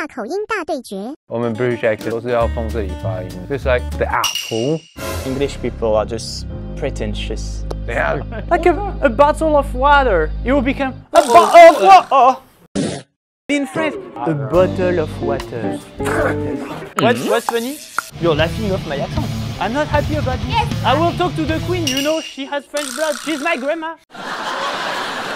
大口音大对决。我们 British accent 都是要放这里发音，just like the apple。English people are just pretentious. Like a, a bottle of water, you will become a bottle of water. In French, a bottle of water. What's, what's funny? You're laughing off my accent. I'm not happy about this. I will talk to the queen. You know, she has French blood. She's my grandma.